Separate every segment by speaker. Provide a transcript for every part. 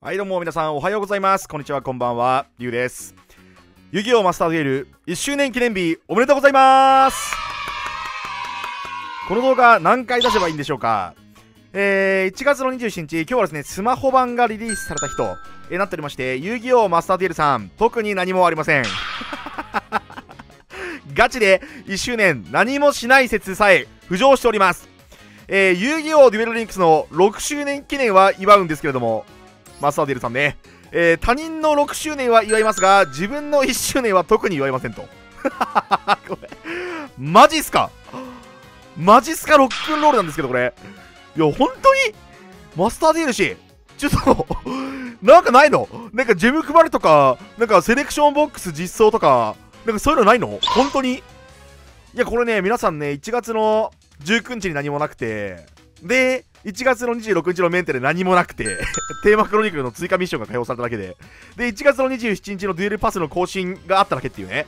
Speaker 1: はいどうも皆さんおはようございます。こんにちはこんばんは。りゅうです。遊戯王マスターデュエル1周年記念日おめでとうございます。この動画何回出せばいいんでしょうか。えー、1月の27日今日はですねスマホ版がリリースされた日と、えーなっておりまして遊戯王マスターデュエルさん特に何もありません。ガチで1周年何もしない説さえ浮上しております。えー、遊戯王デュエルリンクスの6周年記念は祝うんですけれどもマスターデュエルさんね、えー、他人の6周年は祝いますが自分の1周年は特に祝いませんと。これマジっすか？マジっすか？ロックンロールなんですけどこれ。いや本当に？マスターデュエルしちょっとなんかないの？なんかジェム配るとかなんかセレクションボックス実装とかなんかそういうのないの？本当に？いやこれね皆さんね1月の19日に何もなくて。で1月の26日のメンテで何もなくて テーマクロニクルの追加ミッションが解放されただけで。で1月の27日のデュエルパスの更新があっただけっていうね。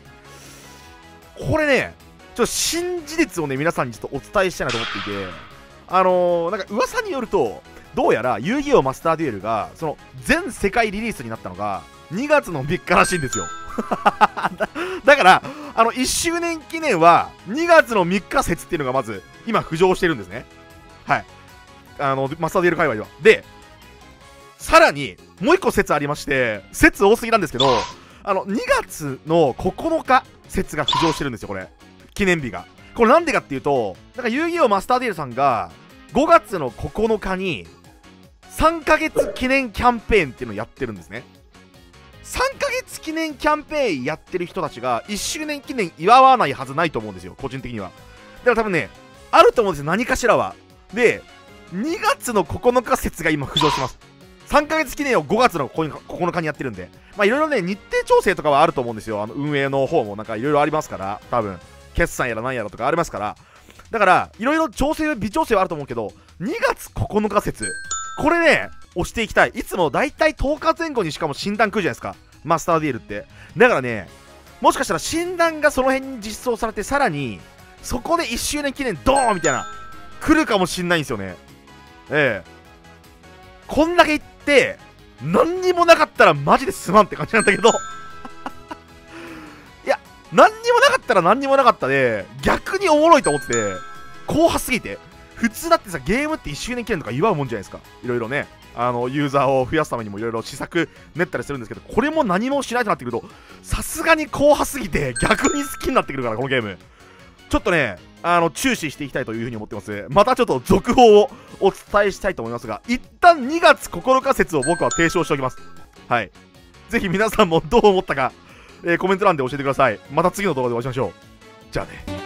Speaker 1: これねちょっと新事実をね皆さんにちょっとお伝えしたいなと思っていて。あのー、なんか噂によるとどうやら遊戯王マスターデュエルがその全世界リリースになったのが2月の3日らしいんですよ。だ だからあの1周年記念は2月の3日説っていうのがまず今浮上してるんですね。はい。あのマスターデュエル界隈では。でさらにもう1個説ありまして説多すぎなんですけどあの2月の9日説が浮上してるんですよこれ。記念日が。これなんでかっていうとなんか遊戯王マスターデュエルさんが5月の9日に3ヶ月記念キャンペーンっていうのをやってるんですね。3ヶ月記念キャンペーンやってる人たちが1周年記念祝わないはずないと思うんですよ個人的には。だから多分ねあると思うんですよ何かしらは。で2月の9日説が今浮上します。3ヶ月記念を5月の9日にやってるんで。まあいろいろね日程調整とかはあると思うんですよ。あの運営の方も。なんかいろいろありますから。多分決算やら何やらとかありますから。だからいろいろ調整微調整はあると思うけど2月9日説。これね押していきたい。いつもだいたい10日前後にしかも診断来るじゃないですか。マスターディールって。だからねもしかしたら診断がその辺に実装されてさらにそこで1周年記念ドーンみたいな来るかもしんないんですよね。ええ。こんだけ言って何にもなかったらマジですまんって感じなんだけど。いや何にもなかったら何にもなかったで逆におもろいと思って硬派すぎて普通だってさゲームって1周年記念とか祝うもんじゃないですか。いろいろね。あのユーザーを増やすためにもいろいろ施策練ったりするんですけどこれも何もしないとなってくるとさすがに硬派すぎて逆に好きになってくるからこのゲーム。ちょっとねあの注視していきたいというふうに思ってます。またちょっと続報をお伝えしたいと思いますが一旦2月9日説を僕は提唱しておきます。はい。ぜひ皆さんもどう思ったか、えー、コメント欄で教えてください。また次の動画でお会いしましょう。じゃあね。